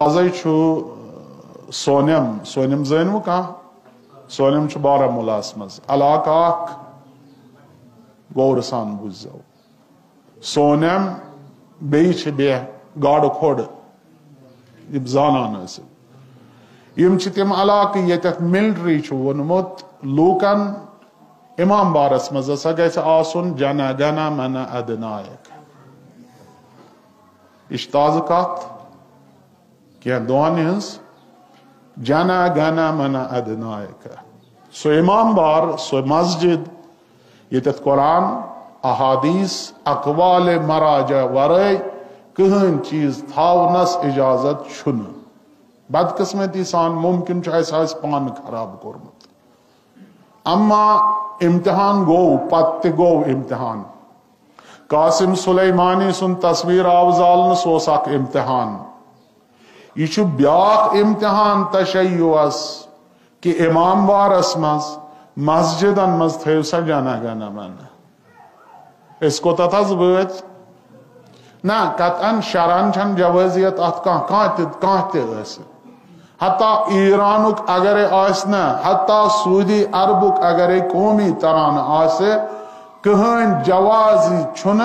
آزے چھو سونیم سونیم زینو کا سونیم چھو بارہ ملاس مز علاقہ اک غور سان بوزو سونیم بیٚیہِ چھِ بیٚیہِ گاڈٕ کھۄڈ یِم زانان ٲسِو یِم چھِ تِم علاقہٕ ییٚتٮ۪تھ ملٹری چھُ ووٚنمُت لوٗکن امام بارس منٛز ہسا گژھِ آسُن جنا گنا منا ادنایک یہِ چھِ تازٕ کتھ کینٛہہ دۄہن ہٕنٛز جنا گنا منا ادنایک امام بار سۄ مسجد ییٚتٮ۪تھ قرآن، احادیث، اقوال مراجع ورائے کہن چیز تھاونس اجازت چھن۔ بدقسمتی سان ممکن اس پان خراب کورمت اما امتحان گو، پت گو امتحان۔ قاسم سلیمانی سن تصویر آوزال سوس اک امتحان۔ یہ بیاق امتحان تشیعس کہ امام وارس مز مسجدن مز تھو سا جانا گانا مانا اس کو تتھ وت نا، قطعا شران چھن جوازیت ات کان کان تید کان تید تس حتیٰ ایرانک اگر آسنا حتیٰ سعودی عربک اگر قومی تران آس کہن جوازی چھن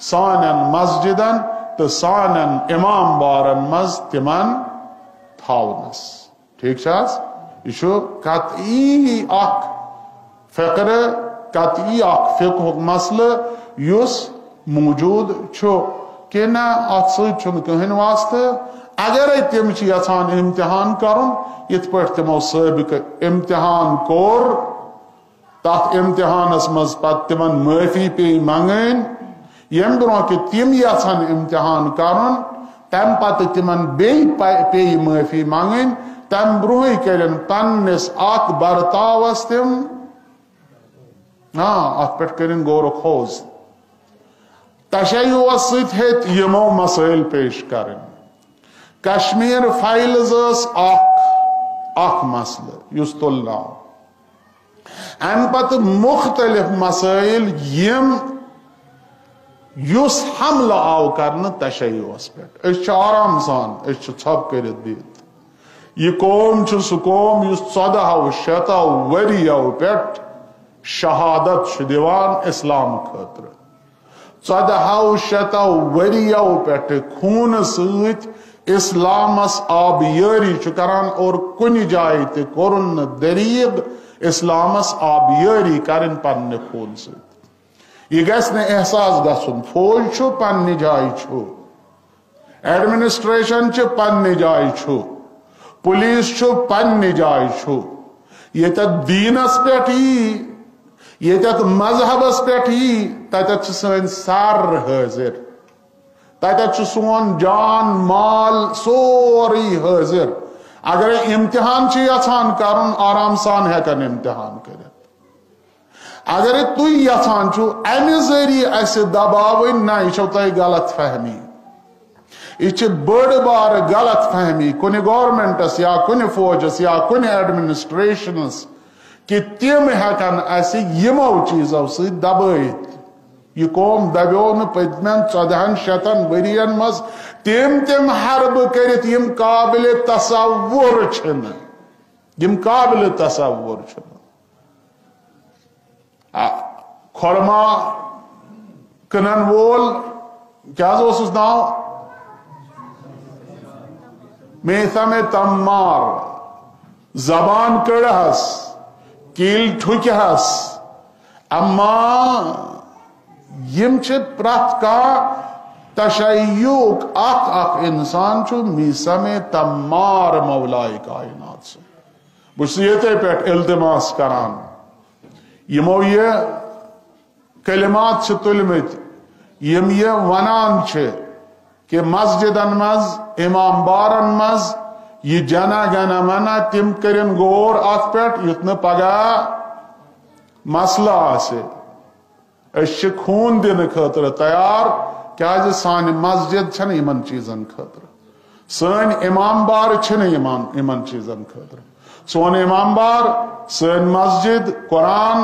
سانن مسجدن تو سانن امام بارن مز تمن تھاونس. ٹھیک یہ قطعی اخ فکر قطعی اخ فقہ مسئلہ یس موجود چھو۔ کہ نا ات سن کہن واسطہ اگر تم یھان امتحان کرن، یت پہ تمو سابق امتحان کور، تات امتحانس مز پت تمن معافی پی منگن یم برو کہ تم یھان امتحان کرن تم پتہ تمن بی پی معافی منگن تم برو کرن پنس ات برتاوس تم ہاں ات پہ کرن غور و خوض تشیعس ست ہت یمو مسائل پیش کرن کشمیر فائلز اس اخ مسئلہ یس تلنا ام پت مختلف مسائل یم یس حملہ آو کرن تشیعس پہ اس چھ آرام سان اس چھ ژھپ کرت بہت یہ قوم چھ سہ قوم اس ژدہ شتہ وریو پہ شہادت چھ دیوان اسلام خاطر ژدہو شتو وریو پہ خون ست اسلامس آب یاری کران اور کن جائے تہ کورن دریغ، اسلامس آب یاری کرن پنہ خون ست یہ گھس نا احساس گھن فوج چھو پنہ جائے چھو ایڈمنسٹریشن چھ پنہ جائے چھو پولیس چھو پنہ جائے چھو یہ دینس پہ یتت مذہبس پہ تتت سن سر حاضر تتت سون جان مال سوری حاضر اگر امتحان یھان کرن آرام سان ہیکن امتحان کرت اگر تھی یھان چھو امہ ذریعہ اس دباون نہ یہ تہ غلط فہمی۔ یہ بڑ بار غلط فہمی کن گورمنٹس یا کن فوجس یا کن ایڈمنسٹریشنس کہ تم ہیکن اس یمو چیزو سی دبائت یہ قوم دبیو نا پتمن شتن ورین مز تم تم حرب کرت یم قابل تصور چھن۔ یم قابل تصور چھن۔ کھرما کنن وول کیا اس ناو میثم تمار زبان کڑہس کیل ٹھوکہس اما یم چھ پرت کا تشیعک اخ اخ انسان چھو میسم تمار مولائی کائنات سے بس یہ پیٹ التماس کران یمو یہ کلمات چھ تلمت یم یہ ونان چھ کہ مسجدن مز امام بارن مز یہ جنا گنا منا تم کرن غور ات پہ یت پگہ مسئلہ آسے اس خون دن خاطر تیار کیا سان مسجد چھن یمن چیزن خاطر سن امام بار چھن یمن چیزن خاطر سون امام بار سن مسجد قرآن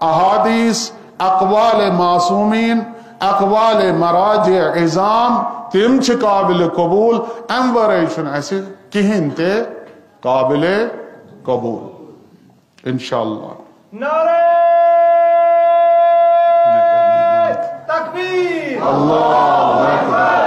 احادیث اقوال معصومین اقوال مراجع عظام تم چھ قابل قبول ام ورائے چھن اسہ کہین تے قابل قبول۔ انشاءاللہ۔ نعرہ تکبیر۔ اللہ